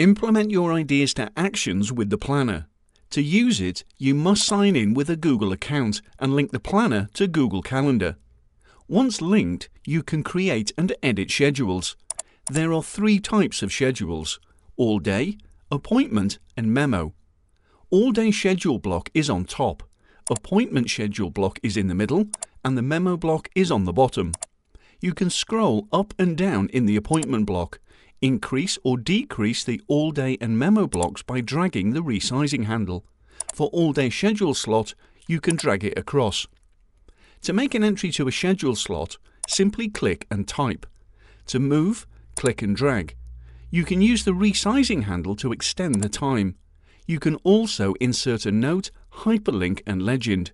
Implement your ideas to actions with the planner. To use it, you must sign in with a Google account and link the planner to Google Calendar. Once linked, you can create and edit schedules. There are three types of schedules all day, appointment, and memo. All day schedule block is on top, appointment schedule block is in the middle, and the memo block is on the bottom. You can scroll up and down in the appointment block, increase or decrease the all day and memo blocks by dragging the resizing handle. For all day schedule slot, you can drag it across. To make an entry to a schedule slot, simply click and type. To move, click and drag. You can use the resizing handle to extend the time. You can also insert a note, hyperlink and legend.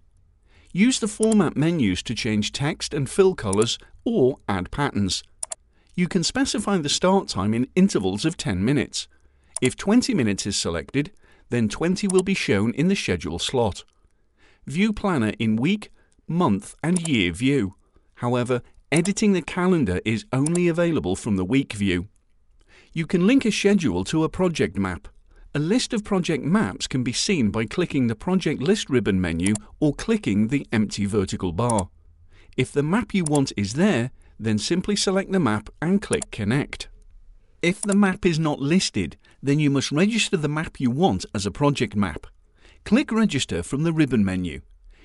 Use the format menus to change text and fill colors or add patterns. You can specify the start time in intervals of 10 minutes. If 20 minutes is selected, then 20 will be shown in the schedule slot. View Planner in week, month and year view. However, editing the calendar is only available from the week view. You can link a schedule to a project map. A list of project maps can be seen by clicking the Project List ribbon menu or clicking the empty vertical bar. If the map you want is there, then simply select the map and click Connect. If the map is not listed, then you must register the map you want as a project map. Click Register from the ribbon menu.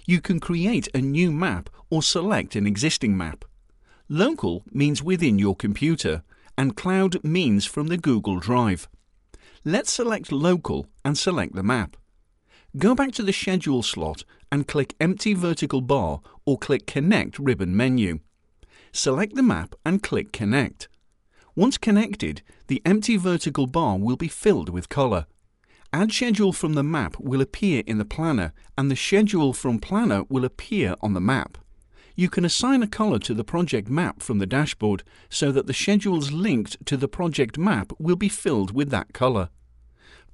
You can create a new map or select an existing map. Local means within your computer, and Cloud means from the Google Drive. Let's select Local and select the map. Go back to the Schedule slot and click Empty Vertical Bar or click Connect ribbon menu. Select the map and click Connect. Once connected, the empty vertical bar will be filled with colour. Add Schedule from the map will appear in the planner and the Schedule from Planner will appear on the map. You can assign a colour to the project map from the dashboard so that the schedules linked to the project map will be filled with that colour.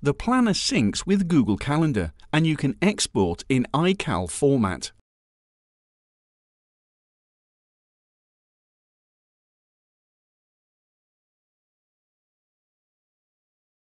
The planner syncs with Google Calendar and you can export in iCal format.